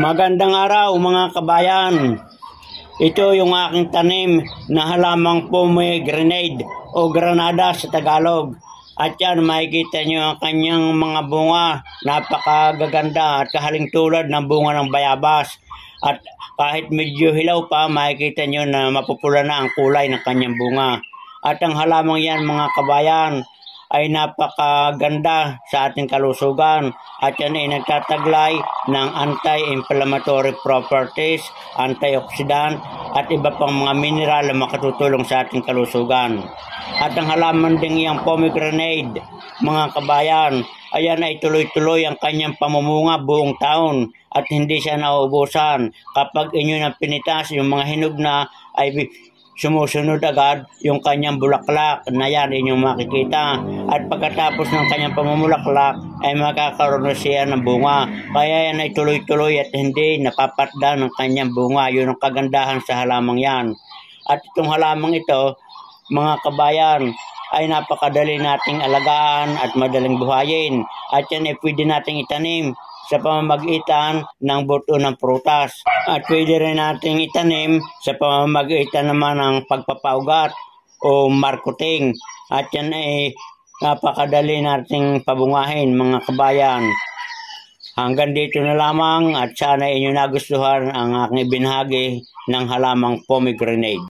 Magandang araw mga kabayan. Ito yung aking tanim na halamang pomegranate o granada sa Tagalog. At yan, makikita nyo ang kanyang mga bunga. Napakagaganda at kahaling tulad ng bunga ng bayabas. At kahit medyo hilaw pa, makikita nyo na mapupula na ang kulay ng kanyang bunga. At ang halamang yan mga kabayan, ay napakaganda sa ating kalusugan at yan ay nagtataglay ng anti-inflammatory properties, antioxidant at iba pang mga mineral na makatutulong sa ating kalusugan. At ang halaman ding iyang pomegranate, mga kabayan, ayan ay tuloy-tuloy ang kanyang pamumunga buong taon at hindi siya nauubusan. Kapag inyo na pinitas, yung mga hinog na ay sumusunod agad yung kanyang bulaklak na yan inyong makikita. At pagkatapos ng kanyang pamumulaklak ay makakaroon na siya ng bunga. Kaya yan ay tuloy-tuloy at hindi napapatda ng kanyang bunga. Yun ang kagandahan sa halamang yan. At itong halamang ito, mga kabayan, ay napakadali nating alagaan at madaling buhayin. At yan ay pwede nating itanim sa pamamagitan ng buto ng prutas. At pwede rin nating itanim sa pamamagitan naman ng pagpapaugat o marketing. At yan ay napakadali nating pabungahin mga kabayan. Hanggang dito na lamang at sana inyo nagustuhan ang aking binahagi ng halamang pomegranate.